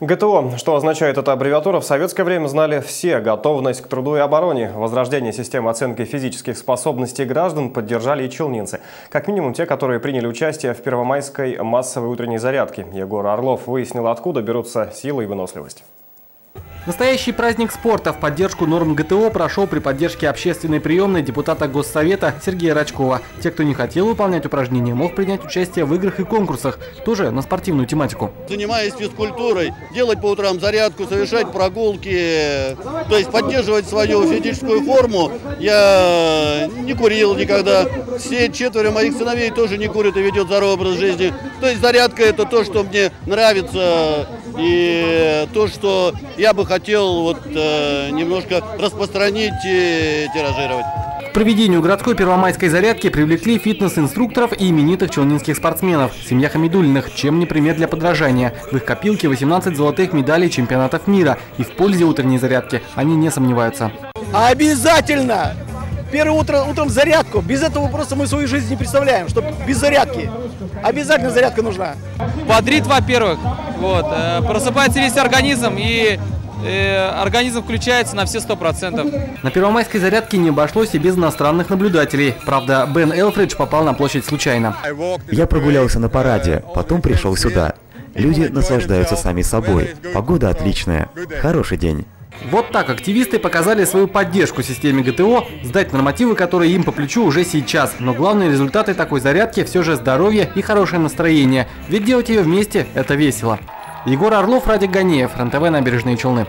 ГТО. Что означает эта аббревиатура, в советское время знали все. Готовность к труду и обороне, возрождение системы оценки физических способностей граждан поддержали и челнинцы. Как минимум те, которые приняли участие в первомайской массовой утренней зарядке. Егор Орлов выяснил, откуда берутся силы и выносливость. Настоящий праздник спорта в поддержку норм ГТО прошел при поддержке общественной приемной депутата Госсовета Сергея Рачкова. Те, кто не хотел выполнять упражнения, мог принять участие в играх и конкурсах, тоже на спортивную тематику. Занимаясь физкультурой, делать по утрам зарядку, совершать прогулки, то есть поддерживать свою физическую форму. Я не курил никогда. Все четверо моих сыновей тоже не курят и ведет здоровый образ жизни. То есть зарядка это то, что мне нравится и то, что я бы хотел вот э, немножко распространить и тиражировать. К проведению городской первомайской зарядки привлекли фитнес-инструкторов и именитых челнинских спортсменов. Семья Хамидулиных, чем не пример для подражания. В их копилке 18 золотых медалей чемпионатов мира. И в пользе утренней зарядки они не сомневаются. Обязательно! Первое утро, утром зарядку. Без этого просто мы свою жизнь не представляем, что без зарядки. Обязательно зарядка нужна. Бодрит, во-первых, вот, э, просыпается весь организм и э, организм включается на все сто процентов. На первомайской зарядке не обошлось и без иностранных наблюдателей. Правда, Бен Элфридж попал на площадь случайно. Я прогулялся на параде, потом пришел сюда. Люди наслаждаются сами собой. Погода отличная. Хороший день. Вот так активисты показали свою поддержку системе ГТО, сдать нормативы, которые им по плечу уже сейчас. Но главные результаты такой зарядки все же здоровье и хорошее настроение. Ведь делать ее вместе – это весело. Егор Орлов, Радик Ганеев, РНТВ «Набережные Челны».